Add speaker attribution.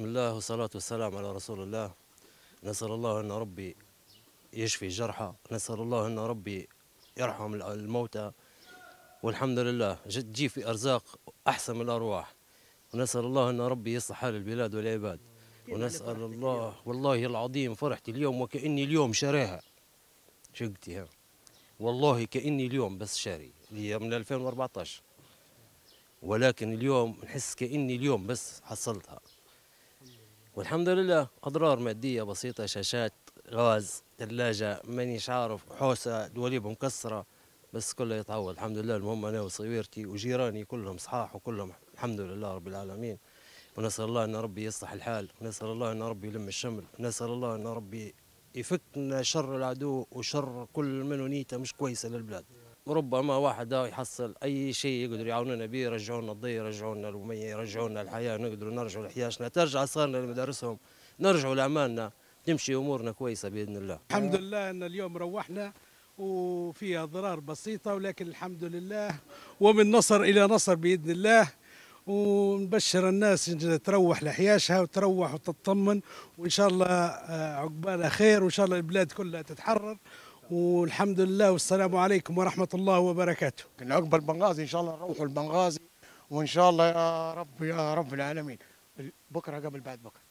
Speaker 1: بسم الله والصلاة والسلام على رسول الله. نسأل الله أن ربي يشفي الجرحى نسأل الله أن ربي يرحم الموتى. والحمد لله تجي في أرزاق أحسن من الأرواح. ونسأل الله أن ربي يصلح حال البلاد والعباد. ونسأل الله والله العظيم فرحت اليوم وكأني اليوم شاريها شقتها والله كأني اليوم بس شاري. هي من 2014 ولكن اليوم نحس كأني اليوم بس حصلتها. والحمد لله أضرار مادية بسيطة شاشات غاز ثلاجة مانيش عارف حوسة دواليب مكسرة بس كله يتعوض. الحمد لله المهم أنا وصغيرتي وجيراني كلهم صحاح وكلهم الحمد لله رب العالمين. ونسأل الله أن ربي يصلح الحال ونسأل الله أن ربي يلم الشمل ونسأل الله أن ربي يفكنا شر العدو وشر كل من نيته مش كويسة للبلاد. ربما واحد يحصل أي شيء يقدر يعاونونا به يرجعونا الضي يرجعونا المية يرجعونا الحياة نقدروا نرجعوا لحياشنا. ترجع صارنا لمدارسهم نرجعوا لاعمالنا تمشي أمورنا كويسة بإذن الله.
Speaker 2: الحمد لله أن اليوم روحنا وفيها ضرار بسيطة ولكن الحمد لله ومن نصر إلى نصر بإذن الله. ونبشر الناس إن تروح لحياشها وتروح وتطمن وإن شاء الله آه، عقبالها خير وإن شاء الله البلاد كلها تتحرر. والحمد لله والسلام عليكم ورحمة الله وبركاته.
Speaker 3: عقب البنغازي إن شاء الله نروحوا البنغازي وإن شاء الله يا رب يا رب العالمين. بكرة قبل بعد بكرة.